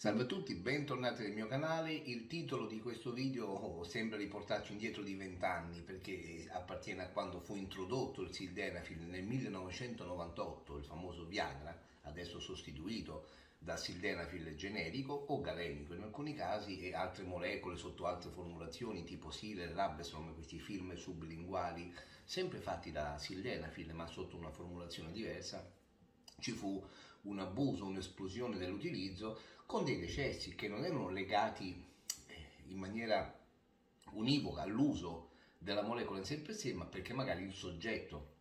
Salve a tutti, bentornati nel mio canale. Il titolo di questo video sembra riportarci indietro di vent'anni perché appartiene a quando fu introdotto il sildenafil nel 1998, il famoso Viagra, adesso sostituito da sildenafil generico o galenico in alcuni casi e altre molecole sotto altre formulazioni tipo Siler, Rabesrom, questi film sublinguali sempre fatti da sildenafil ma sotto una formulazione diversa ci fu un abuso, un'esplosione dell'utilizzo con dei decessi che non erano legati eh, in maniera univoca all'uso della molecola in sé per sé, ma perché magari il soggetto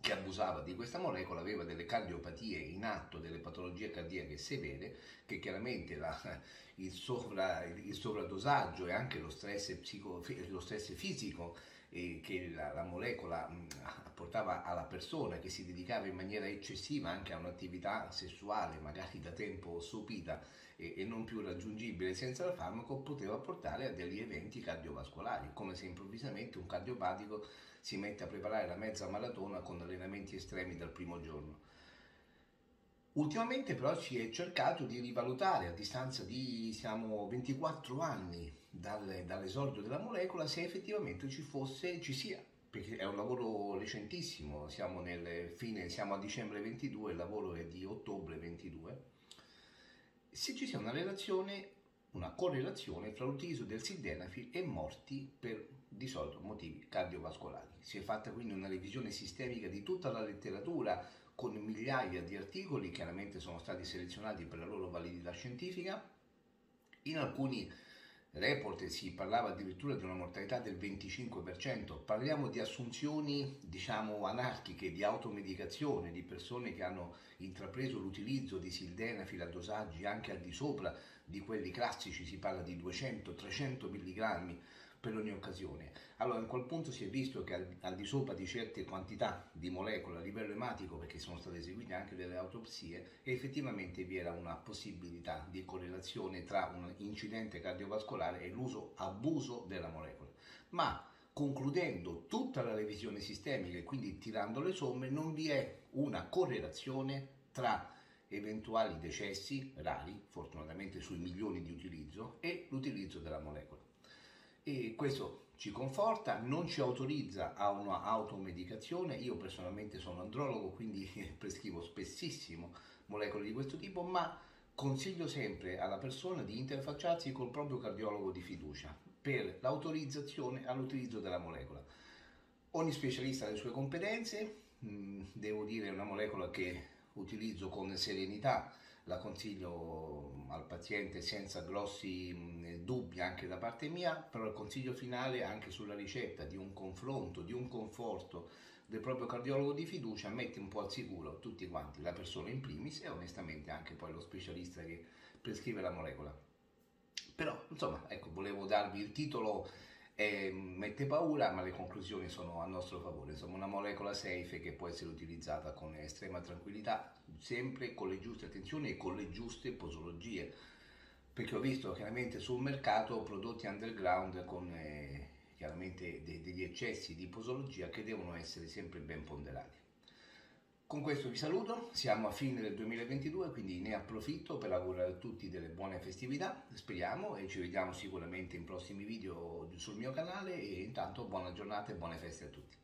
che abusava di questa molecola aveva delle cardiopatie in atto, delle patologie cardiache severe, che chiaramente la, il, sovra, il, sovradosaggio e anche lo stress, psico, lo stress fisico eh, che la, la molecola mh, portava alla persona che si dedicava in maniera eccessiva anche a un'attività sessuale, magari da tempo sopita e, e non più raggiungibile senza il farmaco, poteva portare a degli eventi cardiovascolari, come se improvvisamente un cardiopatico si mette a preparare la mezza maratona con allenamenti estremi dal primo giorno. Ultimamente però si è cercato di rivalutare a distanza di siamo 24 anni dal, dall'esordio della molecola se effettivamente ci fosse, ci sia, perché è un lavoro recentissimo, siamo, nel fine, siamo a dicembre 22, il lavoro è di ottobre 22, se ci sia una relazione una correlazione fra l'utilizzo del sildenafil e morti per di solito motivi cardiovascolari. Si è fatta quindi una revisione sistemica di tutta la letteratura con migliaia di articoli, chiaramente sono stati selezionati per la loro validità scientifica. In alcuni report si parlava addirittura di una mortalità del 25%, parliamo di assunzioni diciamo anarchiche, di automedicazione, di persone che hanno intrapreso l'utilizzo di sildenafil a dosaggi anche al di sopra di quelli classici, si parla di 200-300 mg per ogni occasione. Allora in quel punto si è visto che al, al, di sopra di certe quantità di molecole a livello ematico, perché sono state eseguite anche delle autopsie, effettivamente vi era una possibilità di correlazione tra un incidente cardiovascolare e l'uso abuso della molecola. Ma concludendo tutta la revisione sistemica e quindi tirando le somme, non vi è una correlazione tra eventuali decessi rari, fortunatamente sui milioni di utilizzo, e l'utilizzo della molecola e questo ci conforta, non ci autorizza a una automedicazione, io personalmente sono andrologo quindi prescrivo spessissimo molecole di questo tipo, ma consiglio sempre alla persona di interfacciarsi col proprio cardiologo di fiducia per l'autorizzazione all'utilizzo della molecola. Ogni specialista ha le sue competenze, mm, devo dire è una molecola che utilizzo con serenità, la consiglio al paziente senza grossi mm, dubbi anche da parte mia, però il consiglio finale anche sulla ricetta di un confronto, di un conforto del proprio cardiologo di fiducia mette un po' al sicuro tutti quanti, la persona in primis e onestamente anche poi lo specialista che prescrive la molecola. Però, insomma, ecco, volevo darvi il titolo eh, mette paura, ma le conclusioni sono a nostro favore. Insomma, una molecola safe che può essere utilizzata con estrema tranquillità, sempre con le giuste attenzioni e con le giuste posologie. Perché ho visto chiaramente sul mercato prodotti underground con eh, chiaramente de- degli eccessi di posologia che devono essere sempre ben ponderati. Con questo vi saluto, siamo a fine del 2022, quindi ne approfitto per augurare a tutti delle buone festività, speriamo, e ci vediamo sicuramente in prossimi video sul mio canale e intanto buona giornata e buone feste a tutti.